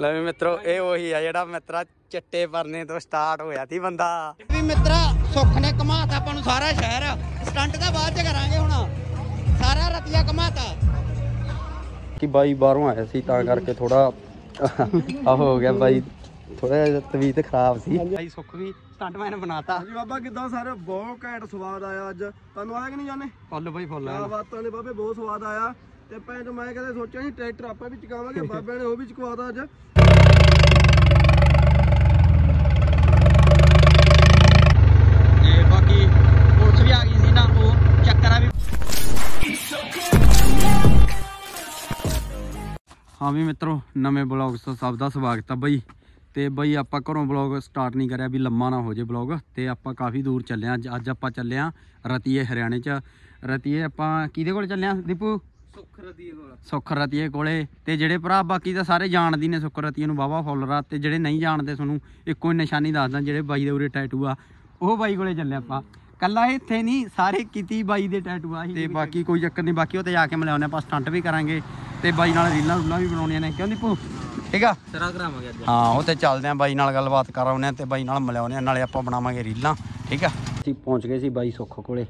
ਲੈ ਵੀ ਮਿੱਤਰੋ ਇਹ ਉਹੀ ਆ ਜਿਹੜਾ ਮਿੱਤਰਾ ਚਿੱਟੇ ਪਰਨੇ ਤੋਂ ਸਟਾਰਟ ਹੋਇਆ ਸੀ ਬੰਦਾ। ਵੀ ਮਿੱਤਰਾ ਸੁੱਖ ਨੇ ਘਮਾਤਾ ਆਪਾਂ ਨੂੰ ਸਾਰਾ ਸ਼ਹਿਰ। ਸਟੰਟ ਤਾਂ ਬਾਅਦ ਚ ਕਰਾਂਗੇ ਹੁਣ। ਸਾਰਾ ਰਤੀਆ ਘਮਾਤਾ। ਕਿ ਬਾਈ ਬਾਹਰੋਂ ਆਇਆ ਸੀ ਤਾਂ ਕਰਕੇ ਥੋੜਾ ਆ ਹੋ ਗਿਆ ਬਾਈ। ਥੋੜਾ ਜਿਹਾ ਤਬੀਅਤ ਖਰਾਬ ਸੀ। ਬਾਈ ਸੁੱਖ ਵੀ ਸਟੰਟਮੈਨ ਬਣਾਤਾ। ਜੀ ਬਾਬਾ ਕਿੱਦਾਂ ਸਾਰੇ? ਬਹੁਤ ਘੈਂਟ ਸਵਾਦ ਆਇਆ ਅੱਜ। ਤੁਹਾਨੂੰ ਆਇਆ ਕਿ ਨਹੀਂ ਜਾਣੇ? ਫੁੱਲ ਬਾਈ ਫੁੱਲ ਆ। ਬਾਤਾਂ ਨੇ ਬਾਬੇ ਬਹੁਤ ਸਵਾਦ ਆਇਆ। ਤੇ ਭੈਣ ਚੋ ਮੈਂ ਕਦੇ ਸੋਚਿਆ ਸੀ ਟਰੈਕਟਰ ਆਪਾਂ ਵੀ ਚਕਾਵਾਂਗੇ ਬਾਬਿਆਂ ਨੇ ਉਹ ਵੀ ਚਕਵਾਤਾ ਅੱਜ। ਤੇ ਬਾਕੀ ਪੁਲਿਸ ਵੀ ਆ ਗਈ ਸੀ ਨਾ ਉਹ ਚੱਕਰਾ ਵੀ ਹਾਂ ਵੀ ਮਿੱਤਰੋ ਨਵੇਂ ਬਲੌਗ ਤੋਂ ਸਭ ਦਾ ਸਵਾਗਤ ਆ ਬਈ। ਤੇ ਬਈ ਆਪਾਂ ਘਰੋਂ ਬਲੌਗ ਸਟਾਰਟ ਨਹੀਂ ਕਰਿਆ ਵੀ ਲੰਮਾ ਨਾ ਹੋ ਜੇ ਬਲੌਗ। ਤੇ ਆਪਾਂ ਕਾਫੀ ਦੂਰ ਚੱਲੇ ਆ ਅੱਜ ਅੱਜ ਆਪਾਂ ਚੱਲੇ ਆ ਰਤੀਏ ਹਰਿਆਣੇ ਚ। ਰਤੀਏ ਆਪਾਂ ਕਿਹਦੇ ਕੋਲ ਚੱਲੇ ਆ ਦੀਪੂ? ਸੁੱਖ ਰਤੀਏ ਕੋਲ। ਤੇ ਜਿਹੜੇ ਭਰਾ ਬਾਕੀ ਤਾਂ ਸਾਰੇ ਜਾਣਦੀ ਨੇ ਸੁੱਖ ਰਤੀਏ ਨੂੰ ਵਾਵਾ ਫੋਲੋਅਰ ਆ। ਤੇ ਜਿਹੜੇ ਨਹੀਂ ਜਾਣਦੇ ਤੁਹਾਨੂੰ ਇੱਕੋ ਹੀ ਨਿਸ਼ਾਨੀ ਦੱਸਦਾ ਜਿਹੜੇ ਬਾਈ ਦੇ ਉਰੇ ਟੈਟੂ ਆ। ਉਹ ਬਾਈ ਕੋਲੇ ਚੱਲੇ ਆਪਾਂ। ਕੱਲਾ ਇੱਥੇ ਨਹੀਂ ਸਾਰੇ ਕਿਤੀ ਬਾਈ ਦੇ ਟੈਟੂ ਆ ਤੇ ਬਾਕੀ ਕੋਈ ਚੱਕਰ ਨਹੀਂ ਬਾਕੀ ਉੱਥੇ ਜਾ ਕੇ ਮਿਲਾਉਂਦੇ ਆਪਾਂ ਸਟੰਟ ਵੀ ਕਰਾਂਗੇ। ਤੇ ਬਾਈ ਨਾਲ ਰੀਲਾਂ ਰੂਲਾਂ ਵੀ ਬਣਾਉਣੀਆਂ ਨੇ। ਕਿਉਂ ਦੀਪੂ? ਠੀਕ ਆ? ਤੇਰਾ ਕਰਾਵਾਂਗੇ ਅੱਜ। ਹਾਂ ਉੱਥੇ ਚੱਲਦੇ ਆਂ ਬਾਈ ਨਾਲ ਗੱਲਬਾਤ ਕਰਾਉਂਦੇ ਆਂ ਤੇ ਬਾਈ ਨਾਲ ਮਿਲਾਉਂਦੇ ਆਂ। ਨਾਲੇ ਆਪਾਂ ਬਣਾਵਾਂਗੇ ਰੀਲਾਂ। ਠੀਕ ਆ? ਅਸੀਂ ਪਹੁੰਚ ਗਏ ਸੀ ਬਾਈ ਸੁੱਖ ਕੋਲੇ।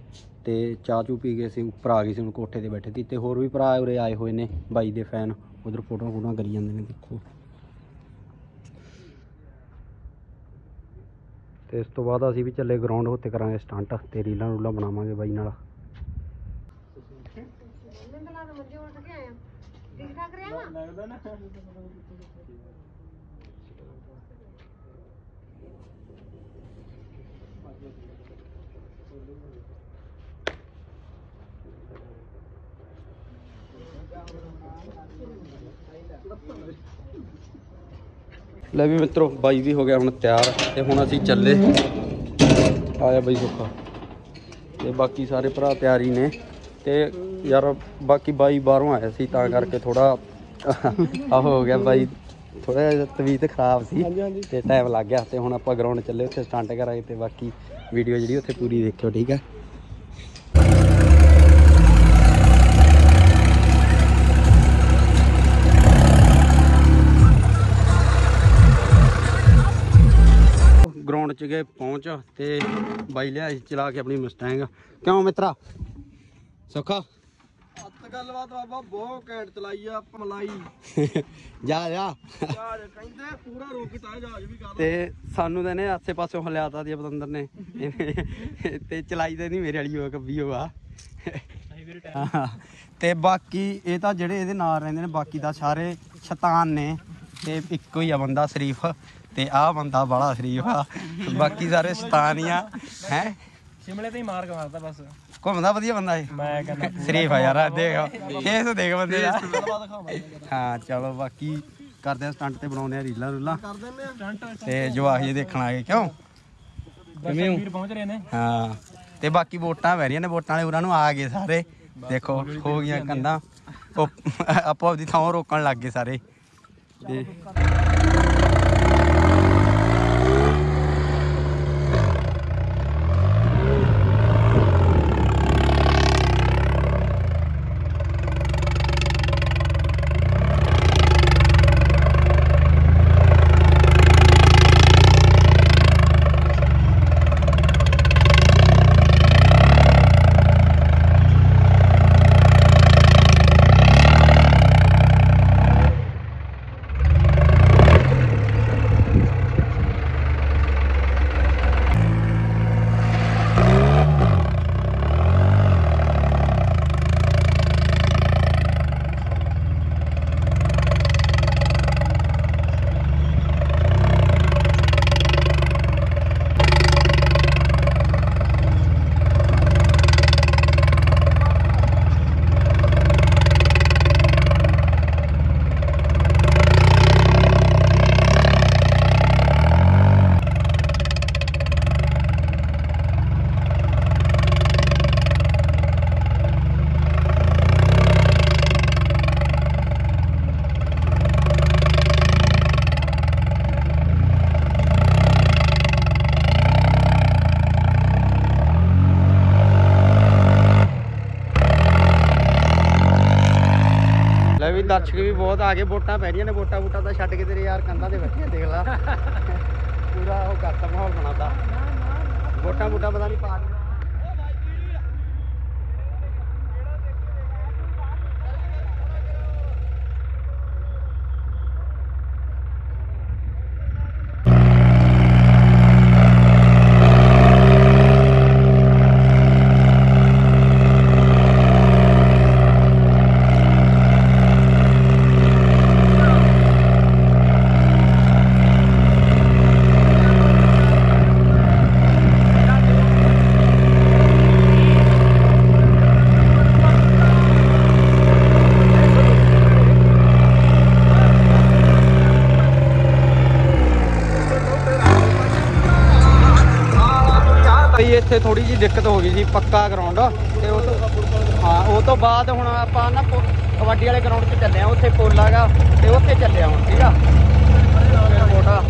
ਤੇ ਚਾਹ ਚੂ ਪੀ ਗਏ ਸੀ ਉੱਪਰ ਆ ਗਏ ਸੀ ਹੁਣ ਕੋਠੇ ਤੇ ਬੈਠੇ ਸੀ ਤੇ ਹੋਰ ਵੀ ਭਰਾ ਉਰੇ ਆਏ ਹੋਏ ਨੇ ਬਾਈ ਦੇ ਫੈਨ ਉਧਰ ਫੋਟੋਆਂ ਫੋਟੋਆਂ ਕਰੀ ਜਾਂਦੇ ਨੇ ਦੇਖੋ। ਤੇ ਇਸ ਤੋਂ ਬਾਅਦ ਅਸੀਂ ਵੀ ਚੱਲੇ ਗਰਾਊਂਡ ਉੱਤੇ ਕਰਾਂਗੇ ਸਟੰਟ ਤੇ ਰੀਲਾਂ ਰੂਲਾਂ ਬਣਾਵਾਂਗੇ ਬਾਈ ਨਾਲ। ਲੈ ਵੀ ਮਿੱਤਰੋ ਬਾਈ ਵੀ ਹੋ ਗਿਆ ਹੁਣ ਤਿਆਰ ਤੇ ਹੁਣ ਅਸੀਂ ਚੱਲੇ। ਆਇਆ ਬਾਈ ਸੁੱਖਾ। ਤੇ ਬਾਕੀ ਸਾਰੇ ਭਰਾ ਤਿਆਰ ਨੇ। ਤੇ ਯਾਰ ਬਾਕੀ ਬਾਈ ਬਾਹਰੋਂ ਆਇਆ ਸੀ ਤਾਂ ਕਰਕੇ ਥੋੜਾ ਆ ਹੋ ਗਿਆ ਬਾਈ। ਥੋੜਾ ਜਿਹਾ ਤਬੀਅਤ ਖਰਾਬ ਸੀ ਤੇ ਟਾਈਮ ਲੱਗ ਗਿਆ। ਤੇ ਹੁਣ ਆਪਾਂ ਗਰਾਊਂਡ ਚੱਲੇ ਉੱਥੇ ਸਟੰਟ ਕਰਾਂਗੇ ਤੇ ਬਾਕੀ ਵੀਡੀਓ ਜਿਹੜੀ ਉੱਥੇ ਪੂਰੀ ਦੇਖਿਓ ਠੀਕ ਹੈ ਗਰਾਊਂਡ 'ਚ ਗਏ ਪਹੁੰਚ ਤੇ ਬਾਈ ਲਿਆ ਚਲਾ ਕੇ ਆਪਣੀ ਮਸਟੈਂਗ ਕਿਉਂ ਮਿੱਤਰਾ? ਸੁੱਖਾ? ਅੱਤ ਗੱਲਬਾਤ ਬਾਬਾ ਬਹੁਤ ਘੈਂਟ ਚਲਾਈ ਆ ਮਲਾਈ ਜਾ ਜਾ। ਕਹਿੰਦੇ ਪੂਰਾ ਰੋਕਟਾ ਜਹਾਜ਼ ਵੀ ਕਰ ਤੇ ਸਾਨੂੰ ਤਾਂ ਇਹਨੇ ਆਸੇ ਪਾਸੇ ਹਲਿਆਤਾ ਦੀ ਪਤੰਦਰ ਨੇ। ਤੇ ਚਲਾਈ ਤਾਂ ਨਹੀਂ ਮੇਰੇ ਵਾਲੀ ਹੋ ਕੱਬੀ ਹੋ ਆ। ਤੇ ਬਾਕੀ ਇਹ ਤਾਂ ਜਿਹੜੇ ਇਹਦੇ ਨਾਲ ਰਹਿੰਦੇ ਨੇ ਬਾਕੀ ਦਾ ਸਾਰੇ ਸ਼ੈਤਾਨ ਨੇ। ਤੇ ਇੱਕੋ ਹੀ ਆ ਬੰਦਾ ਸ਼ਰੀਫ। ਤੇ ਆਹ ਬੰਦਾ ਬੜਾ ਸ਼ਰੀਫ ਆ। ਬਾਕੀ ਸਾਰੇ ਸ਼ੈਤਾਨ ਹੀ? ਸ਼ਿਮਲੇ ਤੇ ਹੀ ਮਾਰ ਮਾਰਦਾ ਬਸ। ਘੁੰਮਦਾ ਵਧੀਆ ਬੰਦਾ ਇਹ? ਮੈਂ ਕਹਿੰਦਾ ਸ਼ਰੀਫ ਆ ਯਾਰ ਦੇਖ। ਫੇਸ ਦੇਖ ਬੰਦੇ ਦਾ। ਹਾਂ ਚਲੋ ਬਾਕੀ ਕਰਦੇ ਆ ਸਟੰਟ ਤੇ ਬਣਾਉਂਦੇ ਆ ਰੀਲਾਂ ਰੂਲਾਂ। ਕਰ ਦਿੰਦੇ ਆ। ਸਟੰਟ ਤੇ ਜਵਾਕ ਜੀ ਦੇਖਣ ਆ ਗਏ ਕਿਉਂ? ਕਿਵੇਂ ਵੀਰ ਪਹੁੰਚ ਰਹੇ ਨੇ। ਹਾਂ ਤੇ ਬਾਕੀ ਵੋਟਾਂ ਪੈ ਰਹੀਆਂ ਨੇ ਵੋਟਾਂ ਵਾਲੇ ਉਹਨਾਂ ਨੂੰ ਆ ਗਏ ਸਾਰੇ। ਦੇਖੋ ਹੋ ਗਈਆਂ ਕੰਧਾਂ। ਉਹ ਆਪੋ ਆਪਦੀ ਥਾਂ ਰੋਕਣ ਲੱਗ ਗਏ ਸਾਰੇ। ਤੇ ਬਹੁਤ ਆ ਗਏ ਵੋਟਾਂ ਪੈ ਰਹੀਆਂ ਨੇ ਵੋਟਾਂ ਵੋਟਾਂ ਤਾਂ ਛੱਡ ਕੇ ਤੇਰੇ ਯਾਰ ਕੰਧਾਂ ਤੇ ਬੈਠੇ ਆ, ਦੇਖ ਲਾ। ਪੂਰਾ ਉਹ ਕਰਤਾ ਮਾਹੌਲ ਬਣਾਤਾ। ਵੋਟਾਂ ਵੋਟਾਂ ਪਤਾ ਨਹੀਂ ਪਾ ਲਈਆਂ। ਬਈ ਇੱਥੇ ਥੋੜੀ ਜੀ, ਦਿੱਕਤ ਹੋ ਗਈ ਸੀ ਪੱਕਾ ਗਰਾਊਂਡ ਤੇ ਉਹ ਤੋਂ ਹਾਂ, ਉਹ ਤੋਂ ਬਾਅਦ ਹੁਣ ਆਪਾਂ ਨਾ ਕਬੱਡੀ ਵਾਲੇ ਗਰਾਊਂਡ 'ਚ ਚੱਲੇ ਆ ਉੱਥੇ ਪੋਲ ਹੈਗਾ ਤੇ ਉੱਥੇ ਚੱਲੇ ਆ ਹੁਣ, ਠੀਕ ਆ? ਮੋਟਾ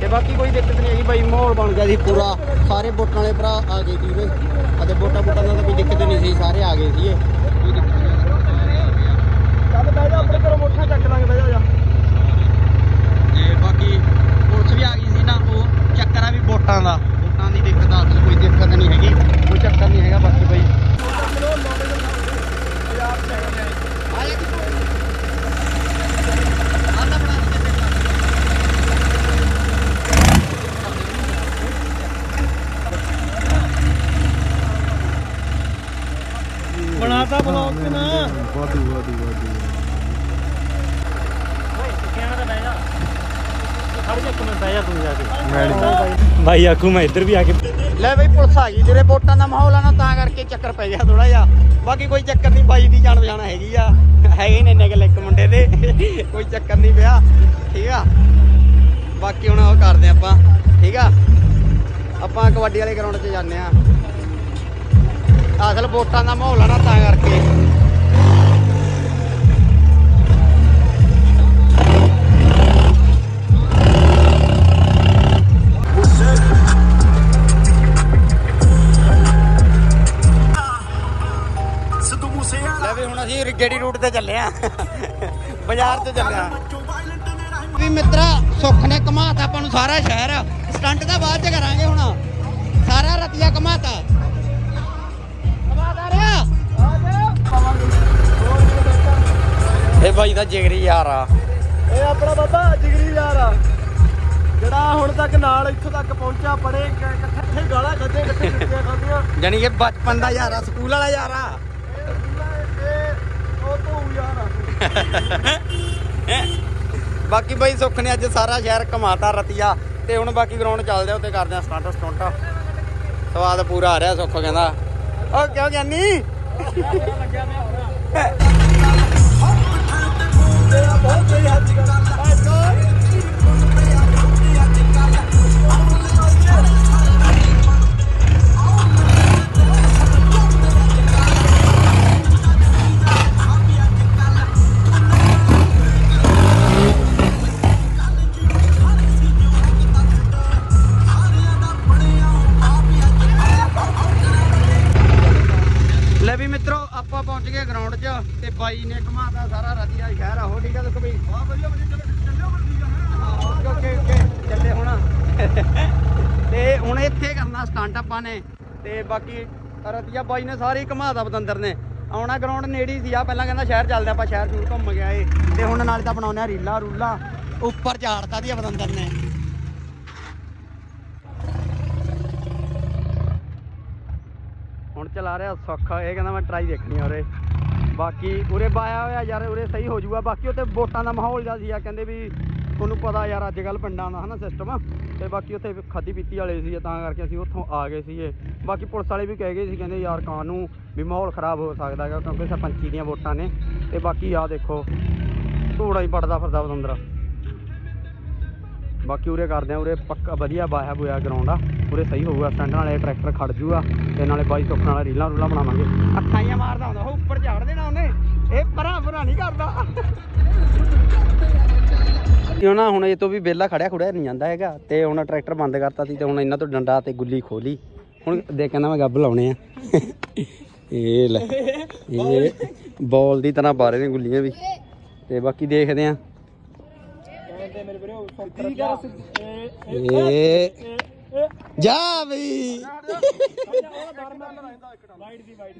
ਤੇ ਬਾਕੀ ਕੋਈ ਦਿੱਕਤ ਨਹੀਂ ਹੈਗੀ, ਬਾਈ ਮਾਹੌਲ ਬਣ ਗਿਆ ਸੀ ਪੂਰਾ। ਸਾਰੇ ਵੋਟਾਂ ਵਾਲੇ ਭਰਾ ਆ ਗਏ ਸੀ ਵੇ ਅਤੇ ਵੋਟਾਂ ਵੋਟਾਂ ਦਾ ਕੋਈ ਦਿੱਕਤ ਨਹੀਂ ਸੀ, ਸਾਰੇ ਆ ਗਏ ਸੀ ਚੱਲ ਬਹਿ ਜਾ, ਆਪਣੇ ਘਰੋਂ ਮੋਟਾ ਚੱਕ ਲਾਂਗੇ, ਬਹਿ ਜਾ ਤੇ ਬਾਕੀ ਪੁਲਿਸ ਵੀ ਆ ਗਈ ਸੀ ਨਾ, ਉਹ ਚੱਕਰ ਆ ਵੀ ਵੋਟਾਂ ਦਾ। ਵੋਟਾਂ ਅਸਲ ਕੋਈ ਦਿੱਕਤ ਨਹੀਂ ਹੈਗੀ ਕੋਈ ਚੱਕਰ ਨਹੀਂ ਹੈਗਾ ਬਾਕੀ ਬਈ ਬਣਾਤਾ ਬਲੌਗ ਤੇ ਨਾ ਵਾਧੂ ਵਾਧੂ ਵਾਧੂ ਭਾਈ ਆਖੂ ਮੈਂ ਇੱਧਰ ਵੀ ਆ ਕੇ ਲੈ ਬਈ ਪੁਲਿਸ ਆ ਗਈ ਜਿਹੜੇ ਵੋਟਾਂ ਦਾ ਮਾਹੌਲ ਆ ਨਾ, ਤਾਂ ਕਰਕੇ ਚੱਕਰ ਪੈ ਗਿਆ ਥੋੜਾ ਜਿਹਾ। ਬਾਕੀ ਕੋਈ ਚੱਕਰ ਨਹੀਂ, ਬਾਈ ਦੀ ਜਾਣ ਪਛਾਣ ਹੈਗੀ ਆ। ਹੈਗੇ ਨੇ ਨਿਕਲ ਇੱਕ ਮੁੰਡੇ ਦੇ, ਕੋਈ ਚੱਕਰ ਨਹੀਂ ਪਿਆ, ਠੀਕ ਆ? ਬਾਕੀ ਹੁਣ ਉਹ ਕਰਦੇ ਆਪਾਂ, ਠੀਕ ਆ? ਆਪਾਂ ਕਬੱਡੀ ਵਾਲੇ ਗਰਾਊਂਡ 'ਚ ਜਾਂਦੇ ਆ। ਅਸਲ ਵੋਟਾਂ ਦਾ ਮਾਹੌਲ ਆ ਨਾ, ਤਾਂ ਕਰਕੇ। ਅਸੀਂ ਰਿਗੇੜੀ ਰੂਟ ਤੇ ਚੱਲੇ ਆ। ਬਾਜ਼ਾਰ ਤੇ ਚੱਲੇ ਆ। ਵੀ ਮਿੱਤਰਾ ਸੁੱਖ ਨੇ ਘਮਾਤਾ ਆਪਾਂ ਨੂੰ ਸਾਰਾ ਸ਼ਹਿਰ। ਸਟੰਟ ਦਾ ਬਾਅਦ ਚ ਕਰਾਂਗੇ ਹੁਣ। ਸਾਰਾ ਰਤੀਆ ਰਿਹਾ? ਇਹ ਬਾਈ ਦਾ ਜਿਗਰੀ ਯਾਰ ਆ। ਇਹ ਆਪਣਾ ਬਾਬਾ ਜਿਗਰੀ ਯਾਰ ਆ। ਜਿਹੜਾ ਹੁਣ ਤੱਕ ਨਾਲ ਇੱਥੋਂ ਤੱਕ ਪਹੁੰਚਿਆ ਪੜੇ ਇਕੱਠੇ ਗਾਲਾਂ ਕੱਢੇ ਇਕੱਠੇ ਖਾਂਦੀਆਂ ਜਾਨੀ ਕਿ ਬਚਪਨ ਦਾ ਯਾਰ ਆ ਸਕੂਲ ਵਾਲਾ ਯਾਰ ਆ ਇਹ ਉਹ ਤੋਂ ਯਾਰ ਆ ਬਾਕੀ ਬਾਈ ਸੁੱਖ ਨੇ ਅੱਜ ਸਾਰਾ ਸ਼ਹਿਰ ਘਮਾਤਾ ਰਤੀਆ ਤੇ ਹੁਣ ਬਾਕੀ ਗਰਾਊਂਡ ਚੱਲਦੇ ਆ ਉੱਤੇ ਕਰਦੇ ਆ ਸਟੰਟ ਸਟੰਟ। ਸਵਾਦ ਪੂਰਾ ਆ ਰਿਹਾ ਸੁੱਖ ਕਹਿੰਦਾ। ਓ ਕਿਉਂ ਗਿਆਨੀ? ਰਤੀਆ ਬਾਈ ਨੇ ਸਾਰੇ ਘਮਾਤਾ ਬਤੰਦਰ ਨੇ। ਆਉਣਾ ਗਰਾਊਂਡ ਨੇੜੀ ਸੀ ਆ ਪਹਿਲਾਂ ਕਹਿੰਦਾ ਸ਼ਹਿਰ ਚੱਲਦੇ ਆਪਾਂ, ਸ਼ਹਿਰ ਸ਼ੂਰ ਘੁੰਮ ਗਿਆ ਏ ਤੇ ਹੁਣ ਨਾਲੇ ਤਾਂ ਬਣਾਉਂਦੇ ਆ ਰੀਲਾ, ਰੂਲਾ। ਉੱਪਰ ਝਾੜਤਾ ਦੀ ਬਤੰਦਰ ਨੇ। ਹੁਣ ਚਲਾ ਰਿਹਾ ਸੌਖਾ, ਇਹ ਕਹਿੰਦਾ ਮੈਂ ਟਰਾਈ ਦੇਖਣੀ ਆ ਉਰੇ। ਬਾਕੀ ਉਰੇ ਬਾਇਆ ਹੋਇਆ ਯਾਰ, ਉਰੇ ਸਹੀ ਹੋ ਜਾਊਗਾ। ਬਾਕੀ ਉੱਥੇ ਵੋਟਾਂ ਦਾ ਮਾਹੌਲ ਜਿਹਾ ਸੀ ਆ, ਕਹਿੰਦੇ ਵੀ ਤੁਹਾਨੂੰ ਪਤਾ ਯਾਰ ਅੱਜ ਕੱਲ ਪਿੰਡਾਂ ਦਾ ਹਨਾ ਸਿਸਟਮ ਤੇ ਬਾਕੀ ਉੱਥੇ ਖਾਦੀ ਪੀਤੀ ਵਾਲੇ ਸੀ ਤਾਂ ਕਰਕੇ ਅਸੀਂ ਉੱਥੋਂ ਆ ਗਏ ਸੀਗੇ। ਬਾਕੀ ਪੁਲਿਸ ਵਾਲੇ ਵੀ ਕਹਿ ਗਏ ਸੀ, ਕਹਿੰਦੇ ਯਾਰ ਕਾਨੂੰ ਵੀ ਮਾਹੌਲ ਖਰਾਬ ਹੋ ਸਕਦਾ ਹੈਗਾ, ਕਿਉਂਕਿ ਸਰਪੰਚੀ ਦੀਆਂ ਵੋਟਾਂ ਨੇ। ਤੇ ਬਾਕੀ ਆ ਦੇਖੋ ਧੂੜਾ ਹੀ ਪੜਦਾ ਫਿਰਦਾ ਬਤੰਦਰ ਬਾਕੀ ਉਰੇ ਕਰਦੇ ਆ, ਉਰੇ ਪੱਕਾ ਵਧੀਆ ਬਾਇਆ ਬੋਇਆ ਗਰਾਊਂਡ ਆ। ਉਰੇ ਸਹੀ ਹੋਊਗਾ, ਸਟੈਂਡ ਨਾਲੇ ਟਰੈਕਟਰ ਖੜ ਜੂਗਾ, ਤੇ ਨਾਲੇ ਬਾਈ ਸੁੱਖ ਨਾਲ ਰੀਲਾਂ ਰੂਲਾਂ ਬਣਾਵਾਂਗੇ। ਅੱਖਾਂ ਹੀ ਮਾਰਦਾ ਹੁੰਦਾ, ਉਹ ਉੱਪਰ ਝਾੜ ਦੇਣਾ ਉਹਨੇ। ਇਹ ਪਰਾਂ ਪਰਾਂ ਨਹੀਂ ਕਰਦਾ। ਕਿਉਂ ਨਾ ਹੁਣ ਇਹ ਤੋਂ ਵੀ ਵਿਹਲਾ ਖੜਿਆ ਖੁੜਿਆ ਨਹੀਂ ਜਾਂਦਾ ਹੈਗਾ ਤੇ ਹੁਣ ਟਰੈਕਟਰ ਬੰਦ ਕਰਤਾ ਸੀ ਤੇ ਹੁਣ ਇਹਨਾਂ ਤੋਂ ਡੰਡਾ ਤੇ ਗੁੱਲੀ ਖੋਲੀ। ਹੁਣ ਦੇ ਕਹਿੰਦਾ ਮੈਂ ਗੱਬ ਲਾਉਣੇ ਆ। ਇਹ ਲੈ, ਇਹ ਬਾਲ ਦੀ ਤਰ੍ਹਾਂ ਬਾਰੇ ਨੇ ਗੁੱਲੀਆਂ ਵੀ। ਤੇ ਬਾਕੀ ਦੇਖਦੇ ਆ। ਕਹਿੰਦੇ ਜਾ ਬਈ।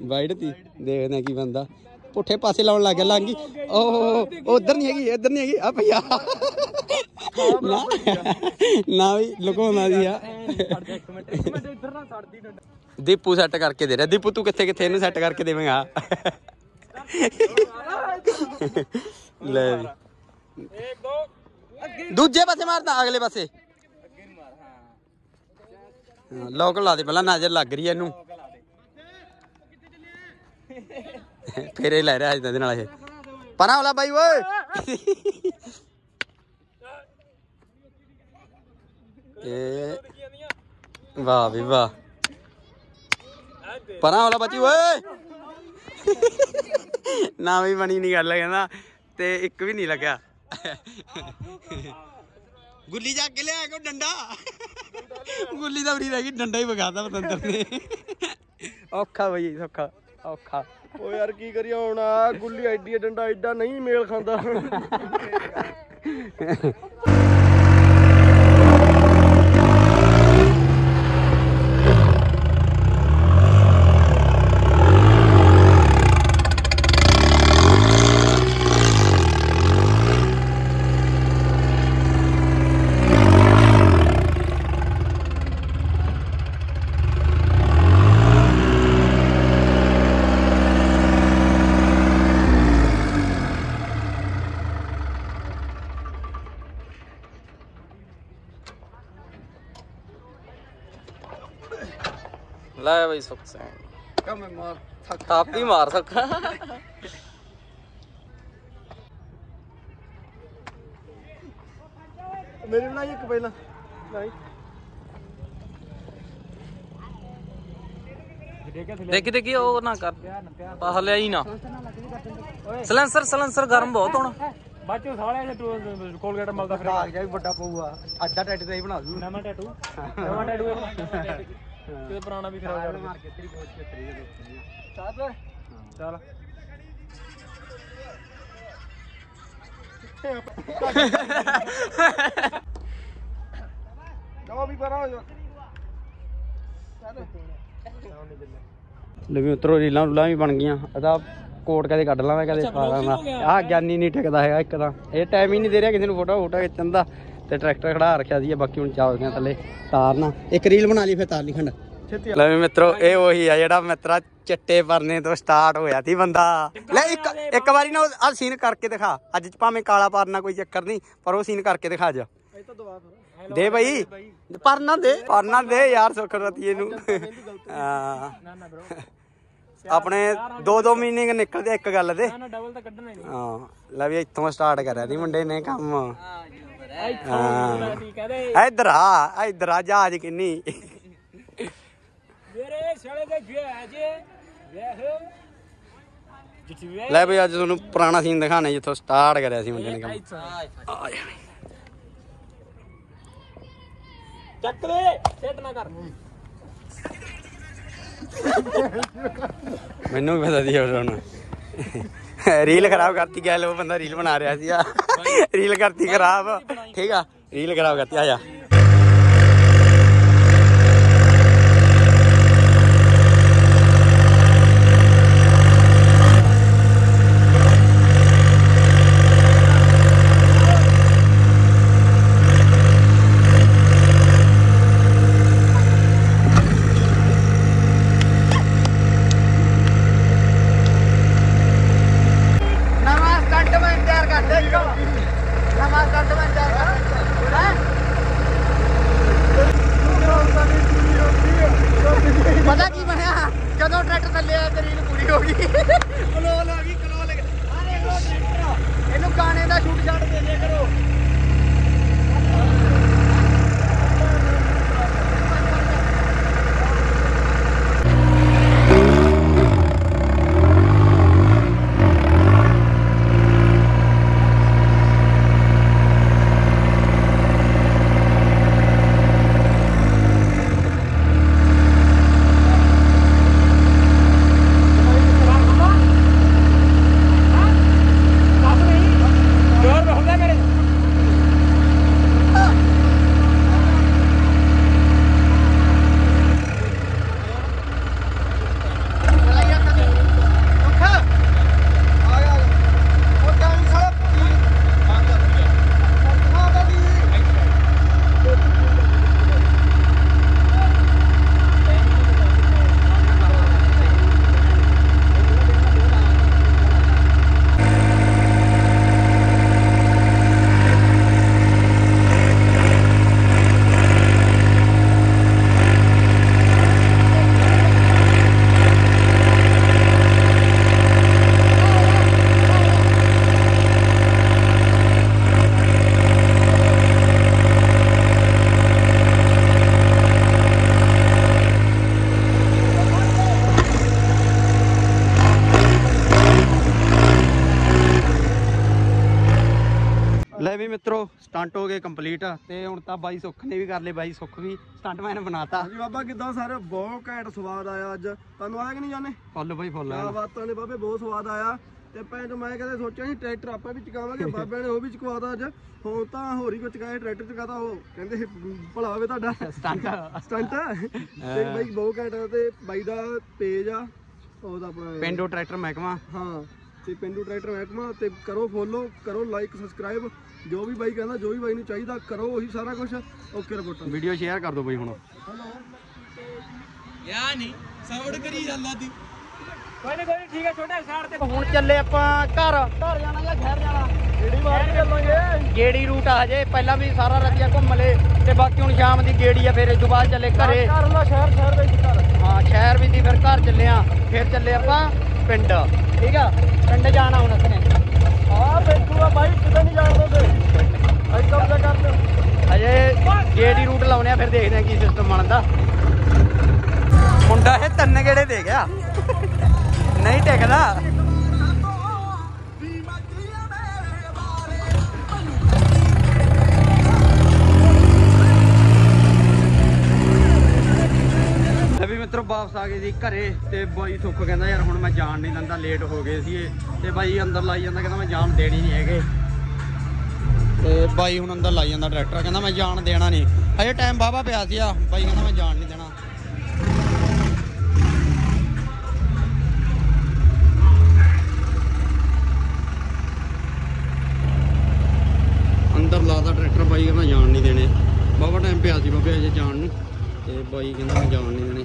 ਵਾਈਡ ਤੀ ਦੇਖਦੇ ਆ ਕੀ ਬੰਦਾ ਪੁੱਠੇ ਪਾਸੇ ਲਾਉਣ ਲੱਗ ਗਿਆ ਲਾਂਗੀ ਓਹ ਉਧਰ ਨਹੀਂ ਹੈਗੀ, ਇੱਧਰ ਨਹੀਂ ਹੈਗੀ, ਆ ਭਈਆ। ਨਾ ਨਾ ਵੀ ਲੁਕਾਉਂਦਾ ਦੀ ਆ। ਦੀਪੂ ਸੈੱਟ ਕਰਕੇ ਦੇ ਰਿਹਾ। ਦੀਪੂ, ਤੂੰ ਕਿੱਥੇ ਕਿੱਥੇ ਇਹਨੂੰ ਸੈੱਟ ਕਰਕੇ ਦੇਵੇਂਗਾ? ਲੈ ਵੀ। ਦੂਜੇ ਪਾਸੇ ਮਾਰਦਾ, ਅਗਲੇ ਪਾਸੇ। ਲੋਕ ਲਾ ਦੇ, ਪਹਿਲਾਂ ਨਜ਼ਰ ਲੱਗ ਰਹੀ ਹੈ ਇਹਨੂੰ। ਫੇਰੇ ਲੈ ਰਿਹਾ ਅੱਜ ਦੇ ਨਾਲ ਇਹ। ਪਰਾਂ ਵਾਲਾ ਬਾਈ ਓਏ। ਇਹ ਵਾਹ ਵੀ ਵਾਹ। ਪਰਾਂ ਵਾਲਾ ਬੱਚੀ ਓਏ। ਨਾ ਵੀ ਬਣੀ ਨਹੀਂ ਗੱਲ ਕਹਿੰਦਾ, ਤੇ ਇੱਕ ਵੀ ਨਹੀਂ ਲੱਗਿਆ। ਗੁੱਲੀ ਜਾ ਕੇ ਲਿਆ ਕੋ ਡੰਡਾ? ਗੁੱਲੀ ਤਾਂ ਉਰੀ ਰਹਿ ਗਈ, ਡੰਡਾ ਹੀ ਵਗਾਦਾ ਪਤੰਦਰ ਨੇ। ਔਖਾ ਬਈ ਸੌਖਾ ਔਖਾ। ਓ ਯਾਰ ਕੀ ਕਰੀਏ ਹੁਣ ਆ ਗੁੱਲੀ ਐਡੀ ਡੰਡਾ ਐਡਾ ਨਹੀਂ ਮੇਲ ਖਾਂਦਾ। ਲੈ ਬਈ ਸੁੱਖ ਸਿੰਘ ਕਮ ਮਾਰ ਥਾਪੀ ਮਾਰ ਸਕਾ ਮੇਰੀ ਬਣਾਈ ਇੱਕ ਪਹਿਲਾਂ। ਨਹੀਂ। ਦੇਖੀ ਦੇਖੀ ਉਹ ਨਾ ਕਰ। ਪਾਹ ਲਿਆ ਹੀ ਨਾ। ਸਲੈਂਸਰ ਸਲੈਂਸਰ ਗਰਮ ਬਹੁਤ ਹੋਣਾ। ਬਾਚੋ ਸਾਲਿਆ ਜੇ ਕੋਲਗੇਟ ਮਲਦਾ ਫਿਰ ਆ ਗਿਆ ਵੀ ਵੱਡਾ ਪਊਗਾ ਅੱਧਾ ਟੈਟ ਤੇ ਹੀ ਬਣਾ ਦੂ। ਨਵਾਂ ਟੈਟੂ। ਨਵਾਂ ਟੈਟੂ। ਕਿਤੇ ਪੁਰਾਣਾ ਵੀ ਖਰਾਬ ਕਰ ਮਾਰ ਕੇ ਤੇਰੀ ਬਹੁਤ ਚਤਰੀ ਦੇ ਦੇਖਣੀ ਚੱਲ ਚੱਲ। ਜਾਓ ਵੀ ਪਰਾਂ ਹੋ ਜਾ। ਲੈ ਵੀ ਉਤਰੋ ਰੀਲਾਂ ਰੂਲਾਂ ਵੀ ਬਣ ਗਈਆਂ। ਇਹਦਾ ਕੋਟ ਕਦੇ ਕੱਢ ਲਾਂਦਾ ਕਦੇ ਪਾ ਲਾਂਦਾ ਆਹ ਗਿਆਨੀ ਨਹੀਂ ਟਿਕਦਾ ਹੈਗਾ ਇੱਕ ਤਾਂ। ਇਹ ਟਾਈਮ ਹੀ ਨਹੀਂ ਦੇ ਰਿਹਾ ਕਿਸੇ ਨੂੰ ਫੋਟੋ ਫੋਟੋ ਖਿੱਚਣ ਦਾ। ਤੇ ਟਰੈਕਟਰ ਖੜਾ ਰੱਖਿਆ ਸੀ ਬਾਕੀ ਹੁਣ ਚੱਲਦੇ ਆ ਥੱਲੇ ਤਾਰਨਾ ਇੱਕ ਰੀਲ ਬਣਾ ਲਈ ਫਿਰ ਤਾਰ ਲਈ ਖੰਡ। ਲੈ ਵੀ ਮਿੱਤਰੋ ਇਹ ਉਹੀ ਆ ਜਿਹੜਾ ਮਿੱਤਰਾ ਚਿੱਟੇ ਪਰਨੇ ਤੋਂ ਸਟਾਰਟ ਹੋਇਆ ਸੀ ਬੰਦਾ। ਲੈ ਇੱਕ ਇੱਕ ਵਾਰੀ ਨਾ ਆ ਸੀਨ ਕਰਕੇ ਦਿਖਾ। ਅੱਜ ਚ ਭਾਵੇਂ ਕਾਲਾ ਪਰਨਾ ਕੋਈ ਚੱਕਰ ਨਹੀਂ ਪਰ ਉਹ ਸੀਨ ਕਰਕੇ ਦਿਖਾ ਜਾ। ਇਹ ਤਾਂ ਦਵਾ ਫਿਰ। ਦੇ ਬਈ। ਪਰਨਾ ਦੇ। ਪਰਨਾ ਦੇ ਯਾਰ ਸੁੱਖ ਰਤੀਏ ਨੂੰ ਹਾਂ ਆਪਣੇ ਦੋ ਦੋ ਮੀਨਿੰਗ ਨਿਕਲਦੇ ਇੱਕ ਗੱਲ ਦੇ। ਨਾ ਡਬਲ ਤਾਂ ਕੱਢਣਾ ਹੀ ਹਾਂ। ਲੈ ਵੀ ਇੱਥੋਂ ਸਟਾਰਟ ਕਰਿਆ ਦੀ ਮੁੰਡੇ ਨੇ ਕੰਮ। ਹਾਂ। ਠੀਕ ਕਹਦੇ ਇੱਧਰ ਆ ਇੱਧਰ ਆ ਜਹਾਜ਼ ਕਿੰਨੀ। ਮੇਰੇ ਸਾਲੇ ਦੇ ਗਿਆ ਜੇ ਵੇਹ ਜਿੱਤੀ ਵੇ ਲੈ ਵੀ ਅੱਜ ਤੁਹਾਨੂੰ ਪੁਰਾਣਾ ਸੀਨ ਦਿਖਾਣੇ ਜਿੱਥੋਂ ਸਟਾਰਟ ਕਰਿਆ ਸੀ ਮੁੰਡੇ ਨੇ ਕੰਮ। ਆ ਜਾਣੀ। ਚੱਕ ਦੇ ਸੈੱਟ ਨਾ ਕਰ। ਮੈਨੂੰ ਵੀ ਪਤਾ ਸੀ ਹੁਣ ਰੀਲ ਖਰਾਬ ਕਰਤੀ ਗਿਆ ਲੋ ਬੰਦਾ ਰੀਲ ਬਣਾ ਰਿਹਾ ਸੀ ਆ ਰੀਲ ਕਰਤੀ ਖਰਾਬ। ਠੀਕ ਆ ਰੀਲ ਖਰਾਬ ਕਰਤੀ ਆ ਜਾ ਨਵਾਂ ਸਟੰਟਮੈਨ ਤਿਆਰ ਕਰ ਦੇ ਨਵਾਂ ਸਟੰਟਮੈਨ ਤਿਆਰ ਕਰ ਹੈ ਪਤਾ ਕੀ ਬਣਿਆ? ਜਦੋਂ ਟਰੈਕਟਰ ਥੱਲੇ ਆਇਆ ਤੇ ਰੀਲ ਪੂਰੀ ਹੋ ਗਈ। ਕਲੋਲ ਆ ਗਈ ਕਲੋਲ ਇਹਨੂੰ ਗਾਣੇ ਦਾ ਸ਼ੂਟ ਸਟੰਟ ਹੋ ਗਏ ਕੰਪਲੀਟ ਤੇ ਹੁਣ ਤਾਂ ਬਾਈ ਸੁੱਖ ਨੇ ਵੀ ਕਰ ਲਏ ਬਾਈ ਸੁੱਖ ਵੀ ਸਟੰਟਮੈਨ ਬਣਾਤਾ। ਹਾਂਜੀ ਬਾਬਾ ਕਿੱਦਾਂ ਸਾਰੇ? ਬਹੁਤ ਘੈਂਟ ਸਵਾਦ ਆਇਆ ਅੱਜ। ਤੁਹਾਨੂੰ ਆਇਆ ਕਿ ਨਹੀਂ ਜਾਣੇ? ਫੁੱਲ ਬਾਈ ਫੁੱਲ ਕਿਆ ਬਾਤਾਂ ਨੇ ਬਾਬੇ ਬਹੁਤ ਸਵਾਦ ਆਇਆ। ਤੇ ਭੈਣ ਮੈਂ ਕਦੇ ਸੋਚਿਆ ਸੀ ਟਰੈਕਟਰ ਆਪਾਂ ਵੀ ਚਕਾਵਾਂਗੇ ਬਾਬਿਆਂ ਨੇ ਉਹ ਵੀ ਚਕਵਾਤਾ ਅੱਜ। ਹੁਣ ਤਾਂ ਹੋਰ ਹੀ ਕੁਝ ਚਕਾਇਆ ਟਰੈਕਟਰ ਚਕਾਤਾ ਉਹ ਕਹਿੰਦੇ ਭਲਾ ਹੋਵੇ ਤੁਹਾਡਾ। ਸਟੰਟ। ਸਟੰਟ? ਤੇ ਬਾਈ ਬਹੁਤ ਘੈਂਟ ਆ ਤੇ ਬਾਈ ਦਾ ਪੇਜ ਆ ਉਹਦਾ ਆਪਣਾ ਪਿੰਡੋ ਟਰੈਕਟਰ ਮਹਿਕਮਾ। ਹਾਂ ਤੇ ਪਿੰਡੂ ਟਰੈਕਟਰ ਮਹਿਕਮਾ ਤੇ ਕਰੋ ਫੋਲੋ ਕਰੋ ਲਾਈਕ ਸਬਸਕ੍ਰਾਈਬ ਜੋ ਵੀ ਬਾਈ ਕਹਿੰਦਾ ਜੋ ਵੀ ਬਾਈ ਨੂੰ ਚਾਹੀਦਾ ਕਰੋ ਉਹੀ ਸਾਰਾ ਕੁਝ ਓਕੇ ਰਿਪੋਰਟ। ਵੀਡੀਓ ਸ਼ੇਅਰ ਕਰ ਦਿਓ ਬਾਈ ਹੁਣ। ਕੋਈ ਨਹੀਂ ਕੋਈ ਨੀ, ਠੀਕ ਹੈ ਛੋਟੇ ਸਾਈਡ ਤੇ ਹੁਣ ਚੱਲੇ ਆਪਾਂ ਘਰ। ਘਰ ਜਾਣਾ ਜਾਂ ਸ਼ਹਿਰ ਜਾਣਾ? ਜਿਹੜੀ ਮਾਰ ਕੇ ਚੱਲਾਂਗੇ ਗੇੜੀ ਰੂਟ ਆ ਹਜੇ ਪਹਿਲਾਂ ਵੀ ਸਾਰਾ ਰਤੀਆ ਘੁੰਮ ਲਏ ਤੇ ਬਾਕੀ ਹੁਣ ਸ਼ਾਮ ਦੀ ਗੇੜੀ ਆ ਫਿਰ ਇਸ ਤੋਂ ਬਾਅਦ ਚੱਲੇ ਘਰੇ। ਘਰ ਦਾ ਸ਼ਹਿਰ ਸ਼ਹਿਰ ਦਾ ਹੀ ਘਰ। ਹਾਂ ਸ਼ਹਿਰ ਵੀ ਦੀ ਫਿਰ ਘਰ ਚੱਲੇ ਆ ਫਿਰ ਚੱਲੇ ਆਪਾਂ ਪਿੰਡ। ਠੀਕ ਆ? ਪਿੰਡ ਜਾਣਾ ਹੁਣ ਅਸੀਂ ਆ ਬੈਠੂਗਾ ਬਾਈ, ਕਿਤੇ ਨਹੀਂ ਜਾਣ ਦਿੰਦੇ। ਅਸੀਂ ਕਬਜ਼ਾ ਕਰਦੇ ਹਜੇ ਗੇੜੀ ਰੂਟ ਲਾਉਣੇ ਆ, ਫਿਰ ਦੇਖਦੇ ਆ ਕੀ ਸਿਸਟਮ ਬਣਦਾ। ਮੁੰਡਾ ਇਹ ਤਿੰਨ ਗੇੜੇ ਦੇ ਗਿਆ। ਨਹੀਂ ਟਿਕਦਾ। ਆ ਗਏ ਸੀ ਘਰੇ ਤੇ ਬਾਈ ਸੁੱਖ ਕਹਿੰਦਾ ਯਾਰ ਹੁਣ ਮੈਂ ਜਾਣ ਨਹੀਂ ਦਿੰਦਾ ਲੇਟ ਹੋ ਗਏ ਸੀ ਤੇ ਬਾਈ ਅੰਦਰ ਲਾਈ ਜਾਂਦਾ, ਕਹਿੰਦਾ ਮੈਂ ਜਾਣ ਦੇਣੀ ਨਹੀਂ ਹੈਗੇ। ਤੇ ਬਾਈ ਹੁਣ ਅੰਦਰ ਲਾਈ ਜਾਂਦਾ ਟਰੈਕਟਰ ਕਹਿੰਦਾ ਮੈਂ ਜਾਣ ਦੇਣਾ ਨਹੀਂ। ਹਜੇ ਟਾਈਮ ਬਾਬਾ ਪਿਆ ਸੀ ਆ, ਬਾਈ ਕਹਿੰਦਾ ਮੈਂ ਜਾਣ ਨਹੀਂ ਦੇਣਾ। ਅੰਦਰ ਲਾਦਾ ਟਰੈਕਟਰ ਬਾਈ ਕਹਿੰਦਾ ਜਾਣ ਨਹੀਂ ਦੇਣੇ। ਬਾਬਾ ਟਾਈਮ ਪਿਆ ਸੀ ਬਾਬੇ, ਹਜੇ ਜਾਣ ਨੂੰ ਤੇ ਬਾਈ ਕਹਿੰਦਾ ਮੈਂ ਜਾਣ ਨਹੀਂ ਦੇਣੇ।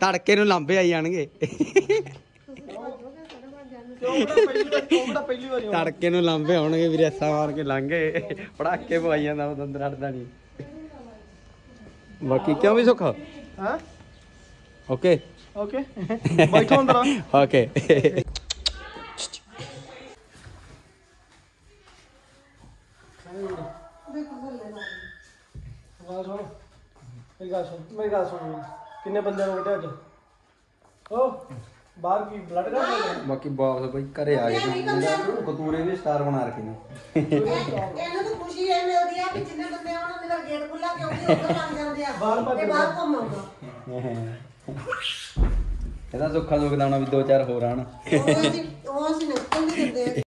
ਤੜਕੇ ਨੂੰ ਲਾਂਬੇ ਆਈ ਜਾਣਗੇ। ਤੜਕੇ ਨੂੰ ਲਾਂਬੇ ਆਉਣਗੇ ਵੀਰੇ ਐਸਾ ਮਾਰ ਕੇ ਲੰਘੇ ਪੜਾਕੇ ਪਵਾਈ ਜਾਂਦਾ ਉਹ ਅੰਦਰ ਹਟਦਾ ਨਹੀਂ ਬਾਕੀ ਕਿਉਂ ਵੀ ਸੁੱਖਾ? ਹਾਂ? ਓਕੇ। ਓਕੇ। ਬੈਠੋ ਅੰਦਰ। ਓਕੇ। ਮੇਰੀ ਗੱਲ ਸੁਣ ਕਿੰਨੇ ਬੰਦਿਆਂ ਨੂੰ ਕੱਢਿਆ ਅੱਜ? ਓ ਬਾਹਰ ਕੀ ਬਲੱਡ ਕਰ ਬਾਕੀ ਬਾਸ ਬਾਈ ਘਰੇ ਆ ਗਏ ਕਤੂਰੇ ਵੀ ਸਟਾਰ ਬਣਾ ਰੱਖੇ ਨੇ। ਇਹਨਾਂ ਨੂੰ ਖੁਸ਼ੀ ਇਹ ਮਿਲਦੀ ਆ ਕਿ ਜਿੰਨੇ ਬੰਦੇ ਆਉਣ ਮੇਰਾ ਗੇਟ ਖੁੱਲਾ ਕਿਉਂਕਿ ਉੱਧਰ ਲੰਘ ਜਾਂਦੇ ਆ। ਤੇ ਬਾਹਰ ਘੁੰਮਾਉਂਦਾ ਇਹਦਾ ਸੁੱਖਾ ਦੁੱਖ ਦਾਣਾ ਵੀ ਦੋ ਚਾਰ ਹੋਰ ਆਣ ਉਹ ਅਸੀਂ ਉਹ ਅਸੀਂ ਨਿਕਲ ਨਹੀਂ ਦਿੰਦੇ